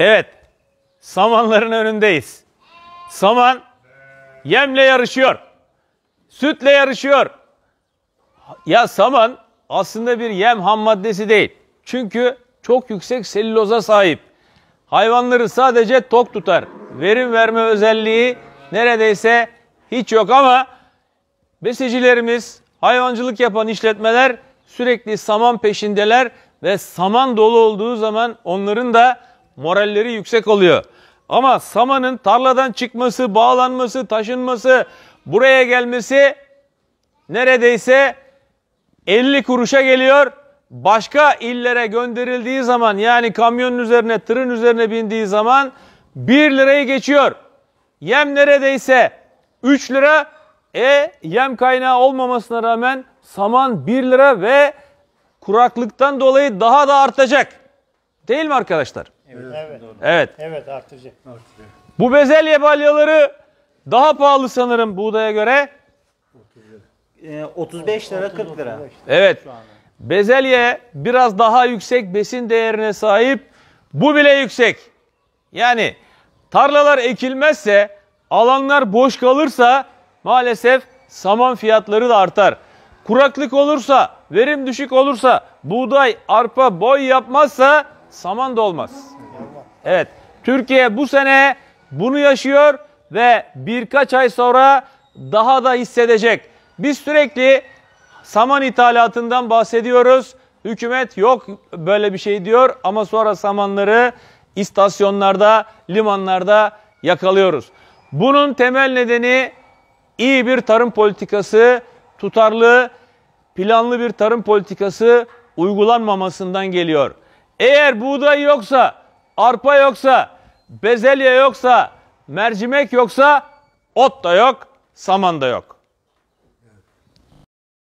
Evet. Samanların önündeyiz. Saman yemle yarışıyor. Sütle yarışıyor. Ya saman aslında bir yem ham maddesi değil. Çünkü çok yüksek selüloza sahip. Hayvanları sadece tok tutar. Verim verme özelliği neredeyse hiç yok ama besicilerimiz, hayvancılık yapan işletmeler sürekli saman peşindeler ve saman dolu olduğu zaman onların da moralleri yüksek oluyor. Ama samanın tarladan çıkması, bağlanması, taşınması, buraya gelmesi neredeyse 50 kuruşa geliyor. Başka illere gönderildiği zaman yani kamyonun üzerine, tırın üzerine bindiği zaman 1 lirayı geçiyor. Yem neredeyse 3 lira. E yem kaynağı olmamasına rağmen saman 1 lira ve kuraklıktan dolayı daha da artacak. Değil mi arkadaşlar? Evet. Evet. Evet artacak. Bu bezelye balyaları daha pahalı sanırım buğdaya göre. Ee, 35 lira 40 lira. Evet. Bezelye biraz daha yüksek besin değerine sahip. Bu bile yüksek. Yani tarlalar ekilmezse, alanlar boş kalırsa maalesef saman fiyatları da artar. Kuraklık olursa, verim düşük olursa, buğday, arpa boy yapmazsa saman da olmaz. Evet. Türkiye bu sene bunu yaşıyor ve birkaç ay sonra daha da hissedecek. Biz sürekli saman ithalatından bahsediyoruz. Hükümet yok böyle bir şey diyor ama sonra samanları istasyonlarda, limanlarda yakalıyoruz. Bunun temel nedeni iyi bir tarım politikası, tutarlı, planlı bir tarım politikası uygulanmamasından geliyor. Eğer buğday yoksa, arpa yoksa, bezelye yoksa, mercimek yoksa ot da yok, saman da yok.